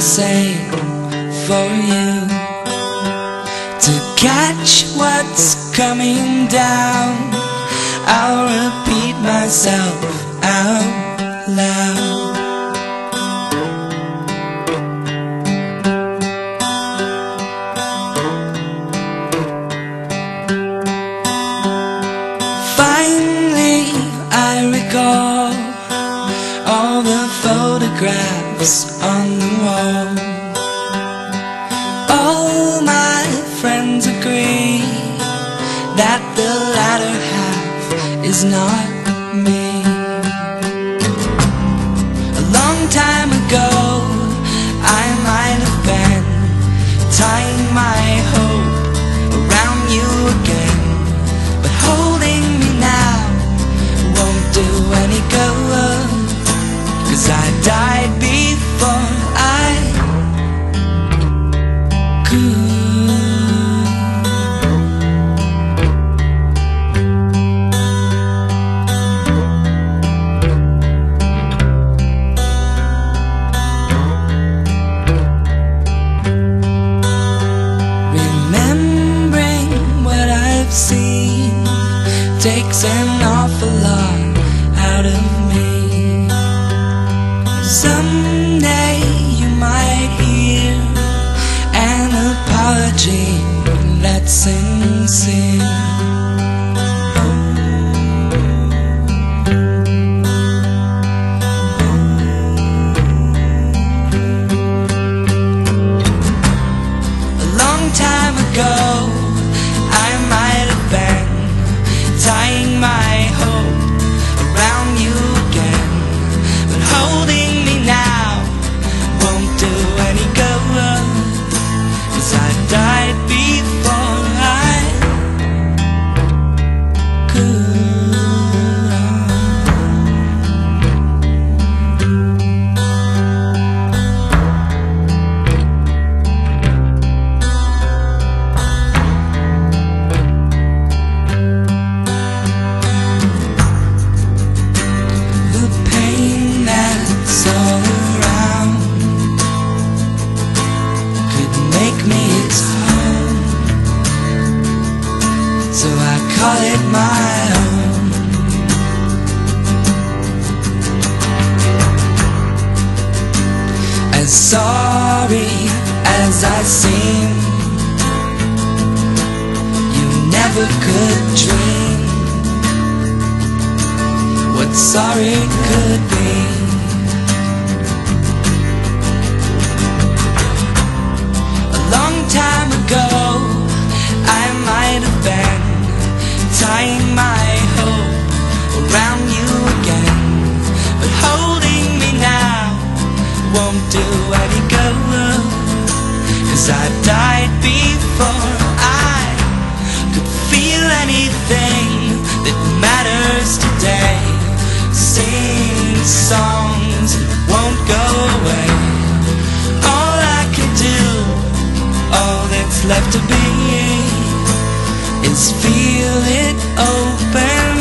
the same for you. To catch what's coming down I'll repeat myself out loud. Finally I recall all the photographs on agree that the latter half is not me. A long time takes an awful lot out of me. Someday you might hear an apology that's sincere. Call it my own. As sorry as I seem, you never could dream what sorry could be. Any good. Cause I died before I could feel anything that matters today. Sing songs that won't go away. All I can do, all that's left to be, is feel it open